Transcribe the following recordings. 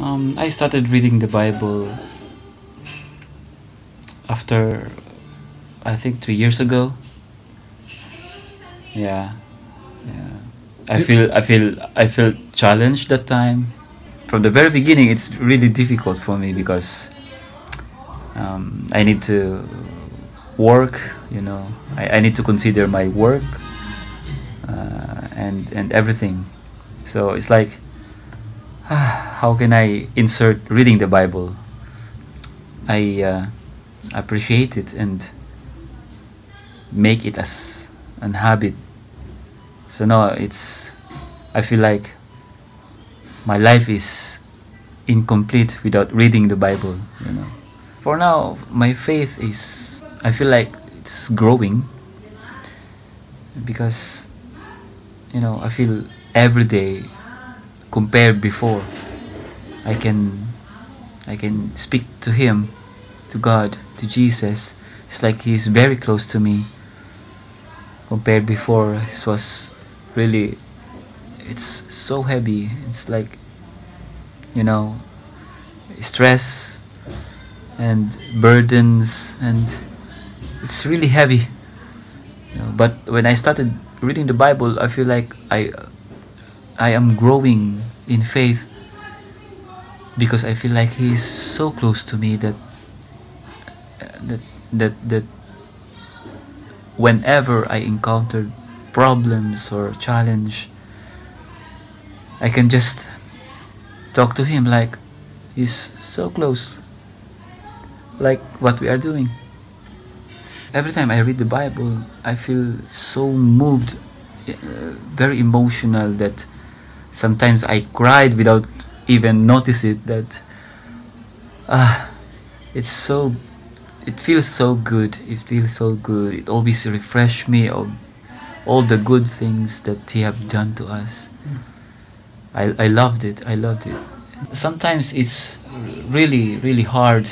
Um, I started reading the Bible after I think three years ago. Yeah, yeah. I feel I feel I feel challenged that time. From the very beginning, it's really difficult for me because um, I need to work. You know, I, I need to consider my work uh, and and everything. So it's like, how can I insert reading the Bible? I uh, appreciate it and make it as an habit. So now it's, I feel like my life is incomplete without reading the Bible. You know, for now my faith is, I feel like it's growing because you know I feel every day compared before. I can I can speak to him to God to Jesus. It's like he's very close to me. Compared before it was really it's so heavy. It's like you know stress and burdens and it's really heavy. You know, but when I started reading the Bible I feel like I I am growing in faith because I feel like He is so close to me that that that that whenever I encounter problems or challenge, I can just talk to Him like He's so close, like what we are doing. Every time I read the Bible, I feel so moved, uh, very emotional that sometimes I cried without even notice it that ah it's so it feels so good it feels so good. It always refresh me of all the good things that he have done to us. I, I loved it I loved it. Sometimes it's really really hard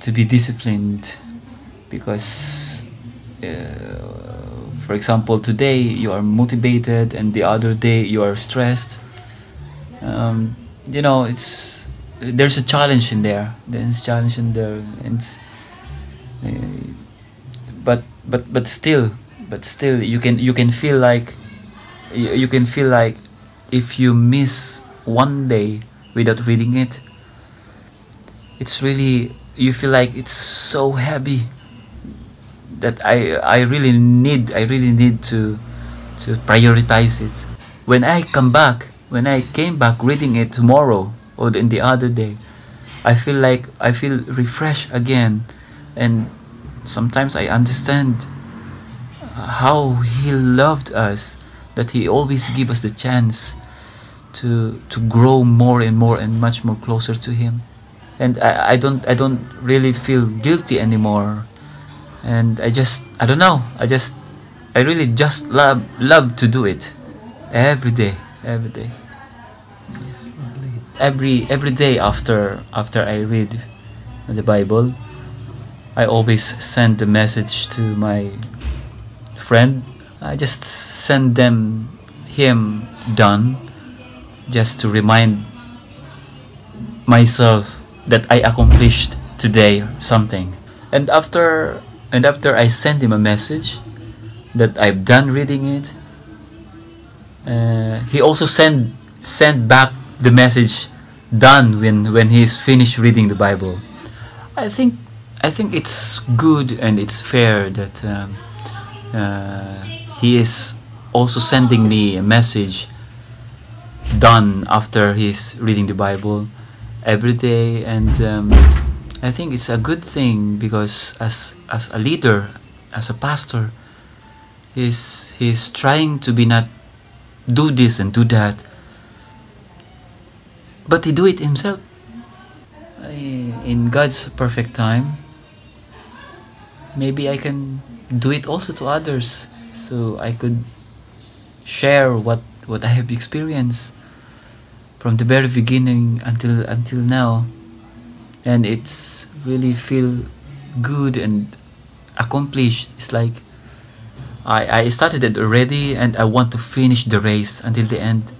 to be disciplined because uh, for example today you are motivated and the other day you are stressed. Um, you know it's there's a challenge in there. There's a challenge in there. And uh, but but but still but still you can you can feel like you, you can feel like if you miss one day without reading it it's really you feel like it's so heavy that I I really need I really need to to prioritize it. When I come back when I came back reading it tomorrow or in the other day, I feel like I feel refreshed again, and sometimes I understand how He loved us, that He always give us the chance to to grow more and more and much more closer to Him, and I, I don't I don't really feel guilty anymore, and I just I don't know I just I really just love love to do it every day every day. Every every day after after I read the Bible, I always send the message to my friend. I just send them him done just to remind myself that I accomplished today something. And after and after I send him a message that I've done reading it, uh, he also send send back the message done when when he's finished reading the Bible. I think I think it's good and it's fair that um, uh, he is also sending me a message done after he's reading the Bible every day, and um, I think it's a good thing because as as a leader, as a pastor, he's he's trying to be not do this and do that. But he do it himself. In God's perfect time, maybe I can do it also to others so I could share what, what I have experienced from the very beginning until until now and it's really feel good and accomplished it's like I, I started it already and I want to finish the race until the end.